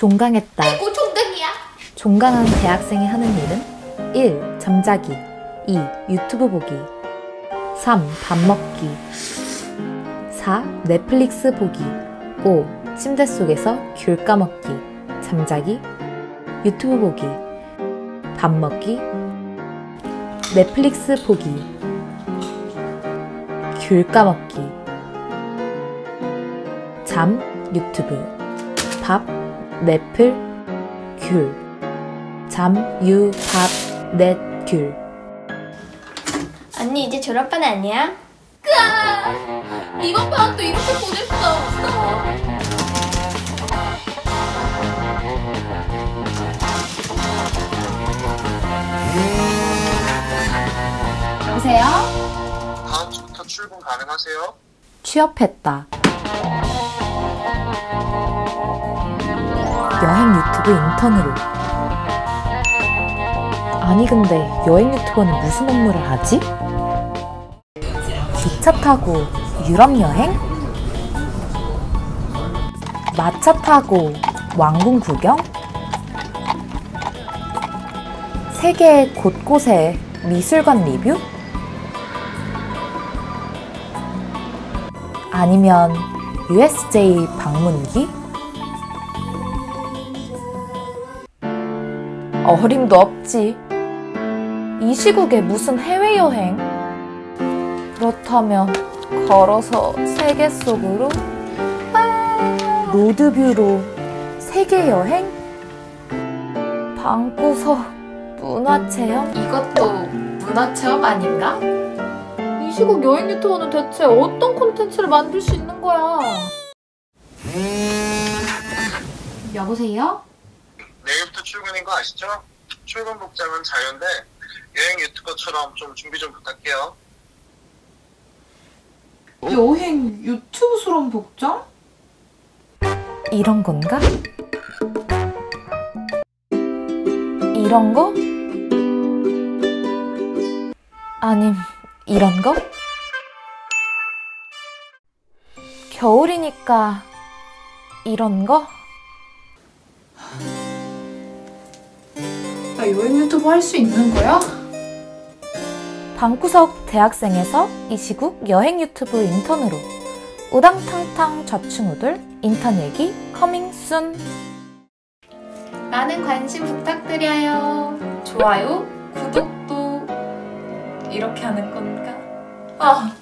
종강했다. 아이고 종강이야. 종강한 대학생이 하는 일은 1. 잠자기 2. 유튜브 보기 3. 밥 먹기 4. 넷플릭스 보기 5. 침대 속에서 귤 까먹기 잠자기 유튜브 보기 밥 먹기 넷플릭스 보기 귤 까먹기 잠 유튜브 밥 넷플 귤 잠, 유, 밥, 넷, 귤. 언니 이제 졸업반 아니야? 으아! 이번 방학도 이렇게 보낼 수 없어. 여보세요? 다음 주부터 출근 가능하세요? 취업했다. 여행 유튜브 인턴으로. 아니, 근데 여행 유튜버는 무슨 업무를 하지? 기차 타고 유럽 여행? 마차 타고 왕궁 구경? 세계 곳곳에 미술관 리뷰? 아니면 USJ 방문기? 어림도 없지. 이 시국에 무슨 해외여행? 그렇다면 걸어서 세계 속으로? 로드뷰로 세계여행? 방구석 문화체험? 이것도 문화체험 아닌가? 이 시국 여행 유튜버는 대체 어떤 콘텐츠를 만들 수 있는 거야? 여보세요? 내일부터 출근인 거 아시죠? 출근 복장은 자유인데 여행 유튜버처럼 좀 준비 좀 부탁해요. 여행 유튜브스러운 복장? 이런 건가? 이런 거? 아님, 이런 거? 겨울이니까 이런 거? 나 여행 유튜브 할 수 있는 거야? 방구석 대학생에서 이 시국 여행 유튜브 인턴으로 우당탕탕 좌충우돌 인턴 일기 coming soon 많은 관심 부탁드려요. 좋아요, 구독도 이렇게 하는 건가? 아,